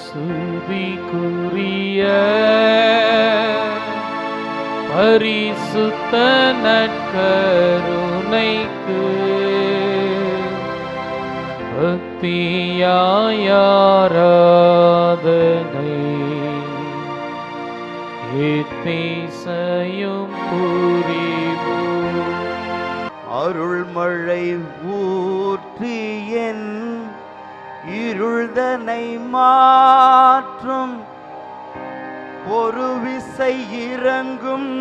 சுதிக்குரிய பரிசுத்த நற்கருணைக்கு பக்தியாயாராதனை எத்தீசையும் புரிவோம் அருள்மழை இருள்தனை மாற்றும் ஒரு விசை இறங்கும்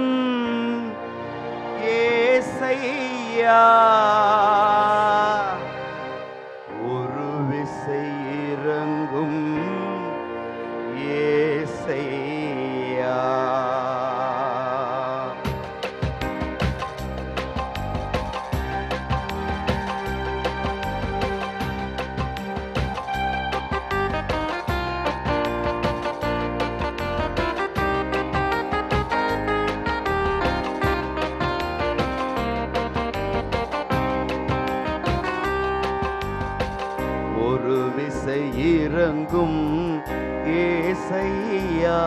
ஏசையா. ஒரு விசை இறங்கும் ஏசையா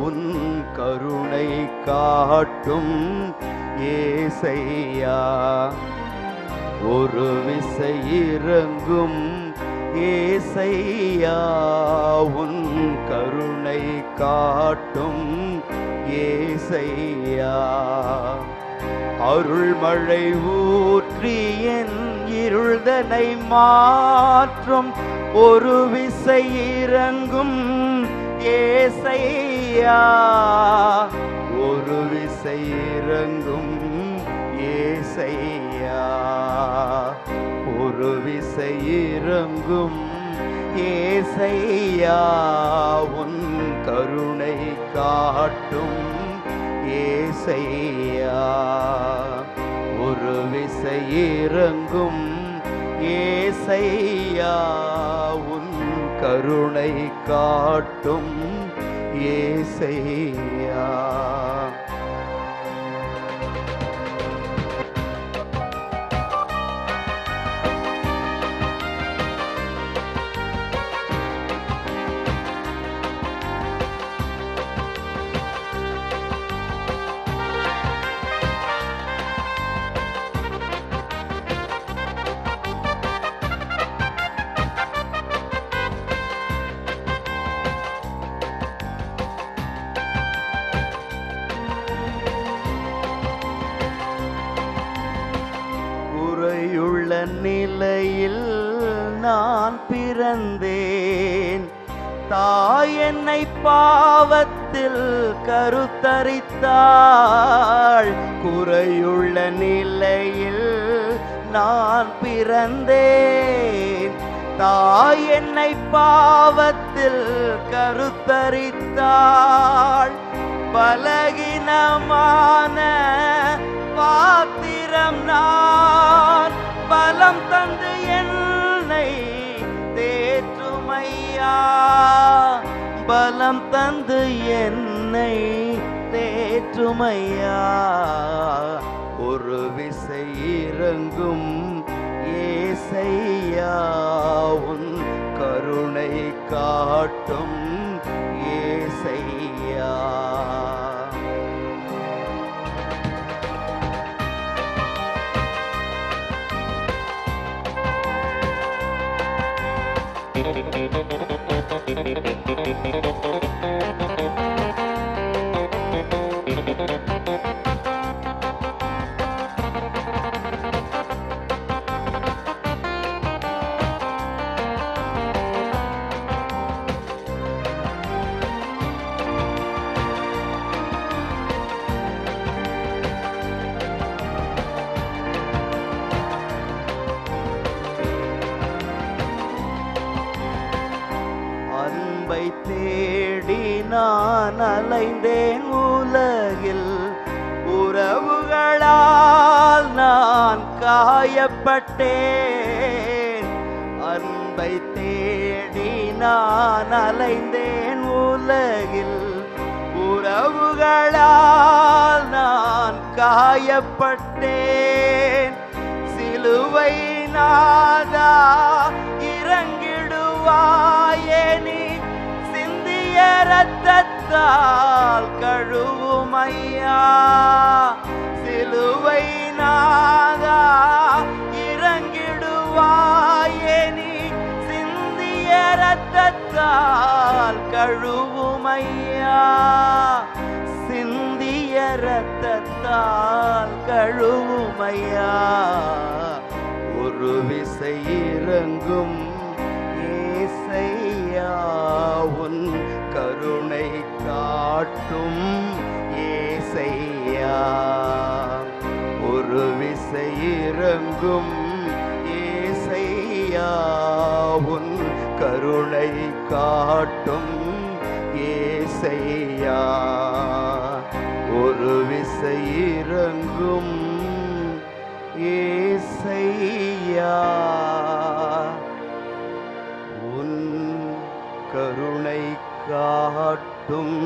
உன் கருணை காட்டும் ஏசையா. ஒரு விசை இறங்கும் ஏசையா உன் கருணை காட்டும் ஏசையா. அருள்மழை ஊற்றி என் இருள்தனை மாற்றும் ஒரு விசை இறங்கும் ஏசையா. ஒரு விசை இறங்கும் ஏசையா. ஒரு விசை இறங்கும் ஏசையா. உன் கருணை காட்டும் ஏசையா. ஒரு விசை இறங்கும் ஏசையா உன் கருணை காட்டும் ஏசையா. கருத்தரித்தாள். குறையுள்ள நிலையில் நான் பிறந்தேன். தாய் என்னை பாவத்தில் கருத்தரித்தாள். பலகினமான பாத்திரம் நான் பலம் தந்து என்னை தேற்றுமையா? பலம் தந்து என் என்னை தேற்றுமையா ஒரு விசை இறங்கும் ஏசையா உன் கருணை காட்டும் ஏசையா Thank you. Thank you. உம்மை தேடி நான் அலைந்தேன் உலகில். உறவுகளால் நான் காயப்பட்டேன். அன்பை தேடி நான் அலைந்தேன் உலகில். உறவுகளால் நான் காயப்பட்டேன். சிலுவை நாதா இறங்கிடுவாயே நீ. சிந்திய ரத்தத்தால் கழுவுமையா? சிலுவை நாதா இறங்கிடுவாயே நீ. சிந்திய ரத்தத்தால் கழுவுமையா? சிந்திய ரத்தத்தால் கழுவுமையா? ஒரு விசை இறங்கும் ஏசையா உன் கருணை காட்டும் ஏசையா. ஒரு விசை இறங்கும் ஏசையா. உன் கருணை காட்டும் ஏசையா. ஒரு விசை இறங்கும் ஏசையா. உன் கருணை காட்டும்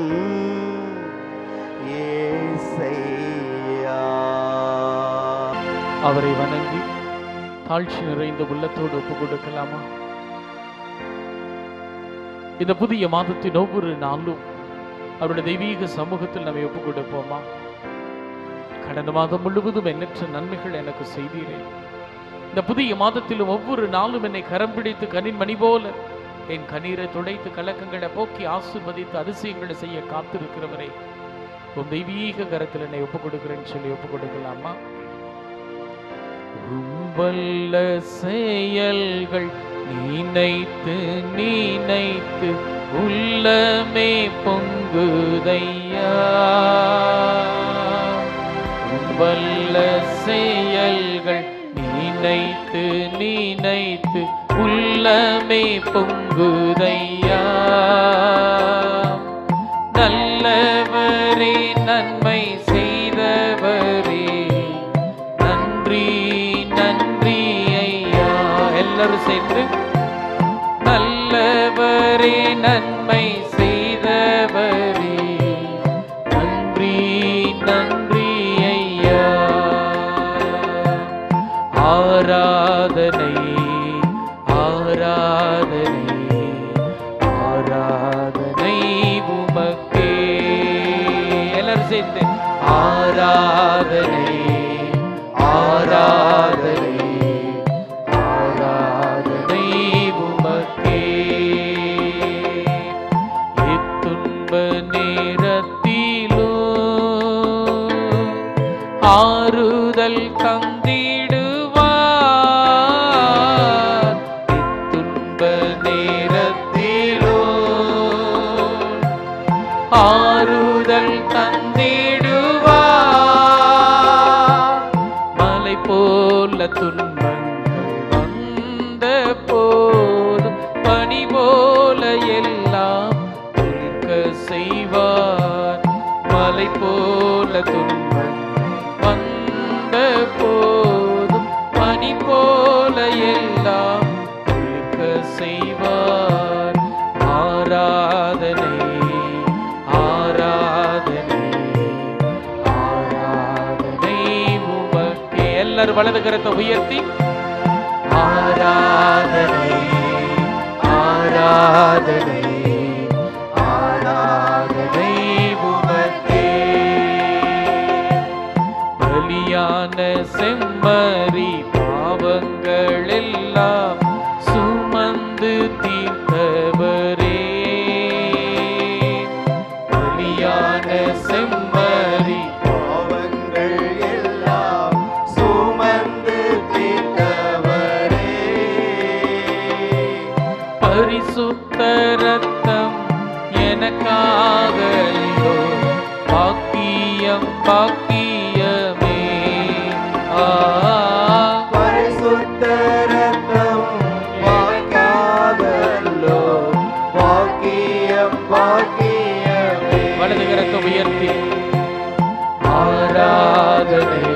அவரை வணங்கி தாழ்ச்சி நிறைந்த உள்ளத்தோடு ஒப்பு கொடுக்கலாமா இந்த புதிய மாதத்தின் ஒவ்வொரு நாளும் அவருடைய தெய்வீக சமூகத்தில் நம்மை ஒப்பு கொடுப்போமா கடந்த மாதம் முழுவதும் எண்ணற்ற நன்மைகள் எனக்கு செய்தீரே. இந்த புதிய மாதத்திலும் ஒவ்வொரு நாளும் என்னை கரம் பிடித்து கனின் மணி போல என் கண்ணீரை துடைத்து கலக்கங்களை போக்கி ஆசிர்வதித்து அதிசயங்களை செய்ய காத்திருக்கிறவரை உன் தெய்வீக கரத்தில் என்னை ஒப்புக் கொடுக்கிறேன்னு சொல்லி ஒப்புக் கொடுக்கலாமா வல்ல செயல்கள் நினைத்து நினைத்து உள்ளமே பொங்குதையா? வல்ல செயல்கள் நினைத்து நினைத்து உள்ளமே பொங்குதையா நல்லவரே நன்மை செய்தவரே. நன்றி நன்றி ஐயா. எல்லாரும் சேர்ந்து நல்லவரே நன்மை ஆறுதல் தந்தீர். உமக்கே வலது கரத்தை உயர்த்தி. ஆராதனை ஆராதனை ஆராதனை உமக்கே. பலியான செம்மறி பாக்கியம். பாக்கியமே ஆ. பரிசுத்த ரத்தம் வாக்காதல்லோ வாக்கியம் வாக்கியமே வலது கரத்தை உயர்த்தி. ஆராதனை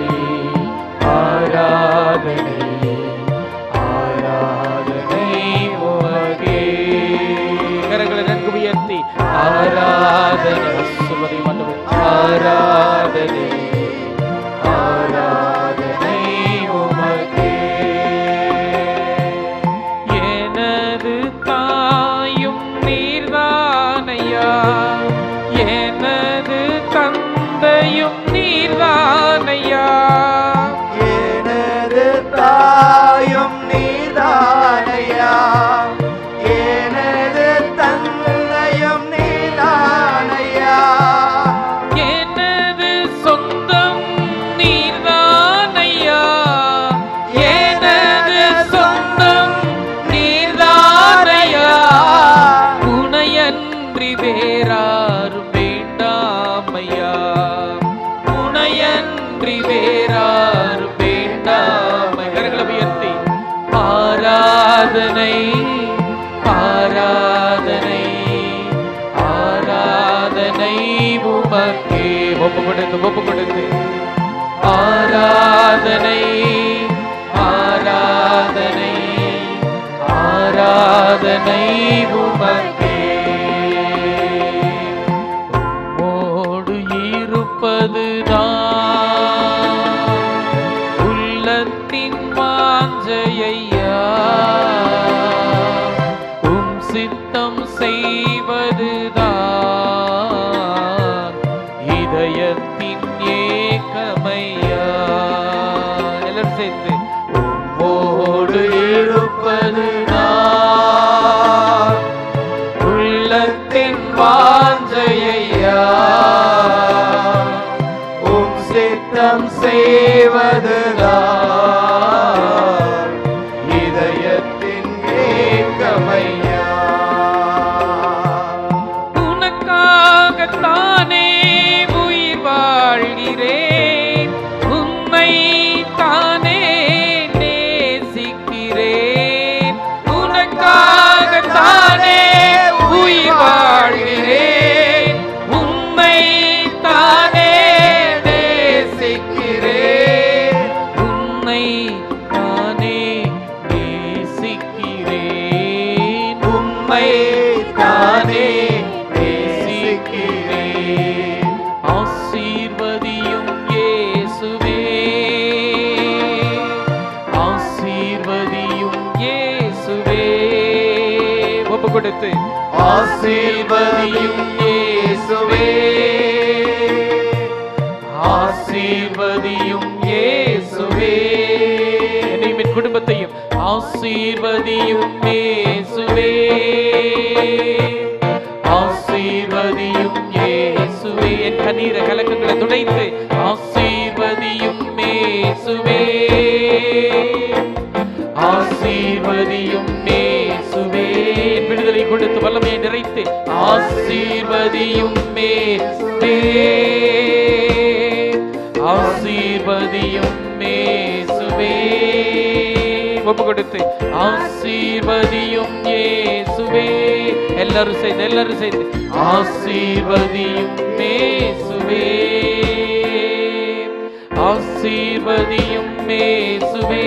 ஆராதனை ஆராதனை உமக்கே. கரங்களை நன்கு உயர்த்தி. ஆராதனை சொல்வதை போற்றி வேறாரும் வேண்டாம் ஐயா துணையன்றி வேறாரும் வேண்டாம் கரங்களை உயர்த்தி. ஆராதனை ஆராதனை ஆராதனை உமக்கே. ஒப்பு கொடுத்து ஒப்பு கொடுத்து. ஆராதனை ஆராதனை ஆராதனை உமக்கே. ஒப்பு கொடுத்து ஆசீர்வதியும் இயேசுவே. ஆசீர்வதியும் இயேசுவே. என்னையும் என் குடும்பத்தையும் ஆசீர்வதியும் இயேசுவே. ஆசீர்வதியும் இயேசுவே. என் கண்ணீர கலக்கங்களை துடைத்து ஆசீர்வதியும் இயேசுவே. ஆசீர்வதியும் விடுதலை கொடுத்து வல்லமையை நிறைத்து ஆசீர்வதியும் இயேசுவே ஆசீர்வதியும் இயேசுவே ஒப்பு கொடுத்து ஆசீர்வதியும் இயேசுவே எல்லாரும் செய்து எல்லாரும் செய்து ஆசீர்வதியும் இயேசுவே ஆசீர்வதியும் இயேசுவே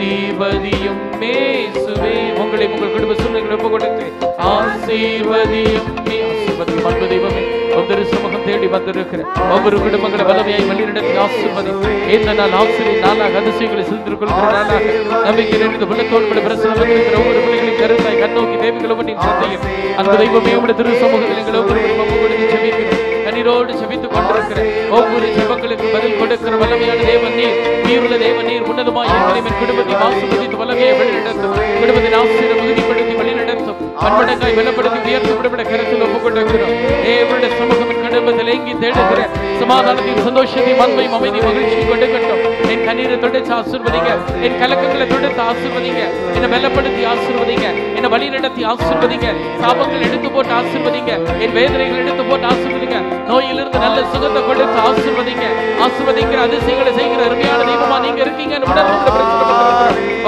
ஆசீர்வதியும் இயேசுவே. உங்களை உங்கள் குடும்ப சூழ்நிலை ரொம்ப கொடுத்து ஆசீர்வதியும் அன்பு தெய்வமே ஒவ்வொரு சமூகம் தேடி வந்திருக்கிற ஒவ்வொரு குடும்பங்களை வல்லமையாய் வழிநடத்தி ஆசிர்வதி இந்த நாள் ஆசிரியர் நாளாக அதிசயங்களை சிந்தித்துக் நாளாக நம்பிக்கை நிறைந்த உள்ளத்தோடு பிரசனம் வந்திருக்கிற ஒவ்வொரு பிள்ளைகளையும் கருத்தாய் கண்ணோக்கி தேவிகள் சந்தையும். அந்த தெய்வமே உடைய திரு சமூகத்தில் உயிரோடு கண்ணீரோடு ஜெபித்துக் கொண்டிருக்கிற ஒவ்வொரு ஜெபங்களுக்கு பதில் கொடுக்கிற வல்லமையான தேவன் நீர். நீருள்ள தேவன் நீர் உன்னதமாய் எங்களை என் குடும்பத்தை ஆசிர்வதித்து வல்லமையை வழிநடத்தும் குடும்பத்தின் ஆசிரியர் உறுதிப்படுத்தி வழிநடத்தும். பன்மடங்காய் வெள்ளப்படுத்தி உயர்த்து விடுபட கருத்தில் ஒப்புக்கொண்டிருக்கிறோம். தேவனுடைய சமூகம் என் குடும்பத்தில் எங்கி தேடுகிற சமாதானத்தையும் சந்தோஷத்தையும் அன்பையும் அமைதி மகிழ்ச்சியும் கொடுக்கட்டும். என் கண்ணீரை தொடச்சு ஆசிர்வதிங்க. என் கலக்கங்களை தொடர்ந்து ஆசிர்வதிங்க. என்னை பலப்படுத்தி ஆசிர்வதிங்க. என்னை வழி நடத்தி ஆசிர்வதிங்க. சாபங்கள் எடுத்து போட்டு ஆசிர்வதிங்க. என் வேதனைகள் எடுத்து போட்டு ஆசிர்வதிங்க. நோயிலிருந்து நல்ல சுகத்தை கொடுத்து ஆசிர்வதிங்க. ஆசிர்வதிக்கிற அதிசயங்களை செய்கிற அருமையான தெய்வமா நீங்க இருக்கீங்கன்னு உணர்ந்து பிரச்சனை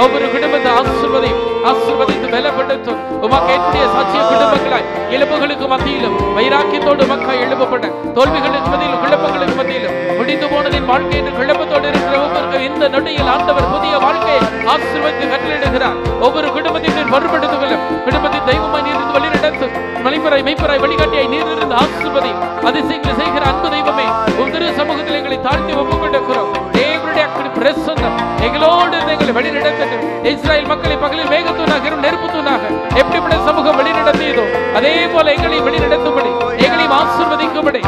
ஒவ்வொரு குடும்பத்தை ஆசிர்வதி ஆசிர்வதித்து பலப்படுத்தும். உமக்கு எட்டிய சாட்சிய குடும்பங்களாய் எலும்புகளுக்கு மத்தியிலும் வைராக்கியத்தோடு மக்கள் எழுப்பப்பட்ட தோல்விகளுக்கு மத்தியிலும் குழப்பங்களுக்கு மத்தியிலும் முடிந்து போனதின் வாழ்க்கை என்று குழப்பத்தோடு இருக்கிற ஒவ்வொரு இந்த நொடியில் ஆண்டவர் புதிய வாழ்க்கையை ஆசிர்வதித்து கட்டளிடுகிறார் ஒவ்வொரு குடும்பத்தையும் மறுபடுத்திக் குடும்பத்தின் தெய்வமாய் நீரிருந்து இருந்து வழி நடத்தும் மலைப்பராய் மெய்ப்பராய் வழிகாட்டியாய் நீர் ஆசிர்வதி அதிசயங்களை செய்கிற அன்பு தெய்வமே உம் சமூகத்தில் எங்களை தாழ்த்தி ஒப்புக்கொண்டிருக்கிறோம். தேவனுடைய பிரசன்னம் எங்களோடு மக்களை எங்களை வழி இஸ்ராயல் மக்களை பகலில் மேகத்தூணாக நெருப்பு தூணாக எப்படிப்பட்ட சமூகம் வழிநடத்தியதோ அதே போல எங்களை வழிநடத்தும்படி எங்களையும் ஆசீர்வதிக்கும்படி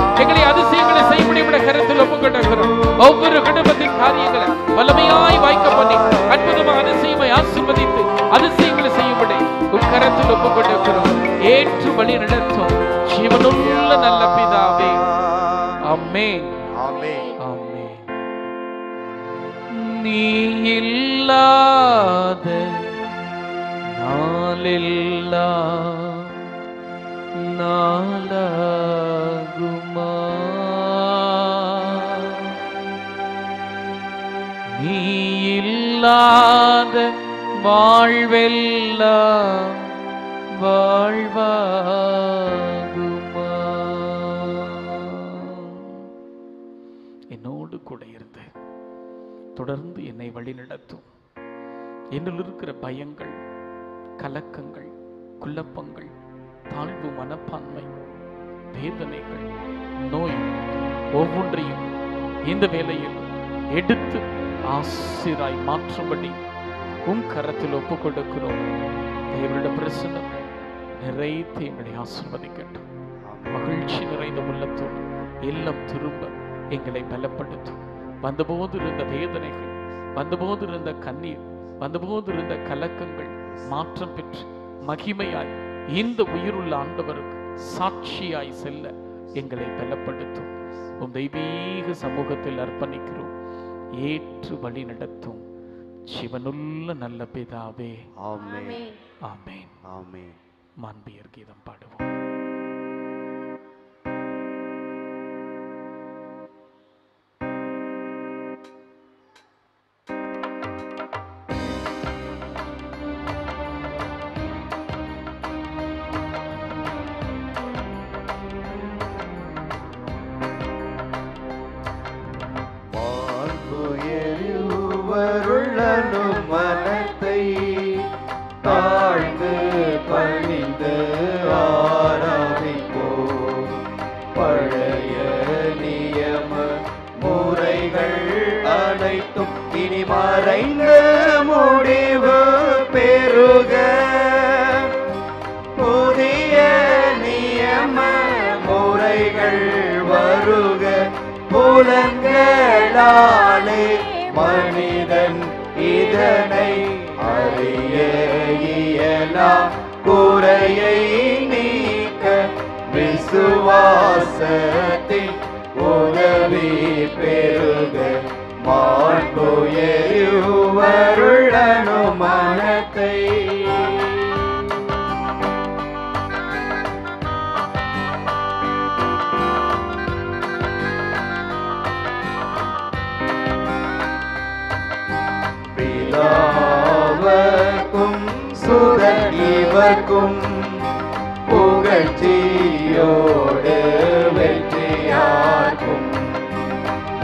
வாழ்வாகுமா? என்னோடு கூட இருந்து தொடர்ந்து என்னை வழிநடத்தும் என்னில் இருக்கிற பயங்கள் கலக்கங்கள் குழப்பங்கள் தாழ்வு மனப்பான்மை வேதனைகள் நோய் ஒவ்வொன்றையும் இந்த வேலையில் எடுத்து ஆசிராய் மாற்றும்படி உன் கரத்தில் ஒப்புக் கொடுக்கிறோம் தேவனுடைய பிரசனம் நிறைத்து எங்களை ஆசிர்வதிக்கட்டும். மகிழ்ச்சி நிறைந்த உள்ளத்தோடு எல்லாம் திரும்ப எங்களை பலப்படுத்தும். வந்தபோது இருந்த வேதனைகள் வந்தபோது இருந்த கண்ணீர் வந்தபோது இருந்த கலக்கங்கள் மாற்றம் பெற்று மகிமையாய் இந்த உயிருள்ள ஆண்டவருக்கு சாட்சியாய் செல்ல எங்களை பலப்படுத்தும். உம் தெய்வீக சமூகத்தில் அர்ப்பணிக்கிறோம். ஏற்று வழி நடத்தும். சிவனுள்ள நல்ல பிதாவே. ஆமென். ஆமேன். ஆமென். மாண்பியர் கீதம் பாடுவோம். வாழ்வுயருவருள்ளனு நாம் குறையை நீக்க விசுவாசத்தின் உதவி பெருக மாண்புயருவருள்ளனு இவர்க்கும் புகழ்ச்சியோடு வெற்றியாகும்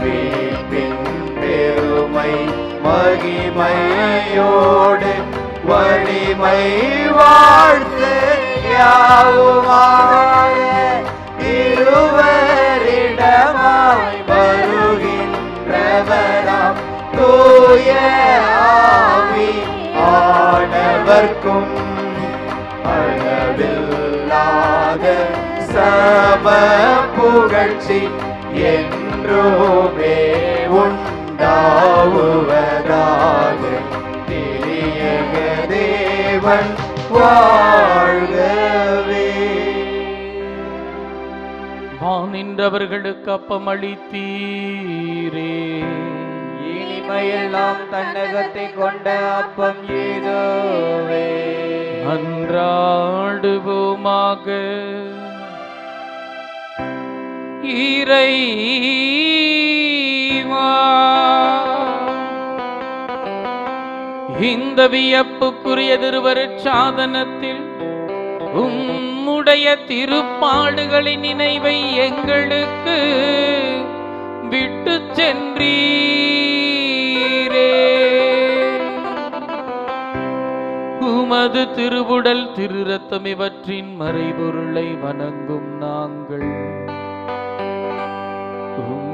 மீட்பின் பெருமை மகிமையோடு வலிமை வாழ்த்து யாவுமாக இருவரிடமாய் வருகின்றவராம். தூய ஆவி ஆடவர்க்கும் சம புகழ்ச்சி என்றுமே உண்டாவுவதாக திரியக தேவன் வாழ்கவே. வானின்றவர்களுக்கு அப்பமளித்தீரே. இனிமையெல்லாம் தன்னகத்தை கொண்ட அப்பம் ஏதோவே. அன்றாடுவோமாக இறைவா இந்த வியப்புக்குரிய திருவருட் சாதனத்தில் உம்முடைய திருப்பாடுகளின் நினைவை எங்களுக்கு விட்டு சென்றீரே. உமது திருவுடல் திருரத்தம் இவற்றின் மறைபொருளை வணங்கும் நாங்கள்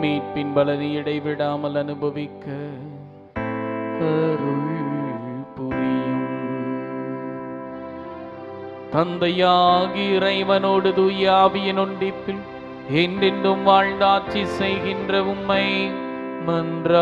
மீட்பின் பலனை இடைவிடாமல் அனுபவிக்க அருள் புரியும். தந்தையாகி இறைவனோடு தூயாவியின் ஒன்றிப்பில் என்றென்றும் வாழ்ந்தாட்சி செய்கின்ற உம்மை மன்றாடுகிறோ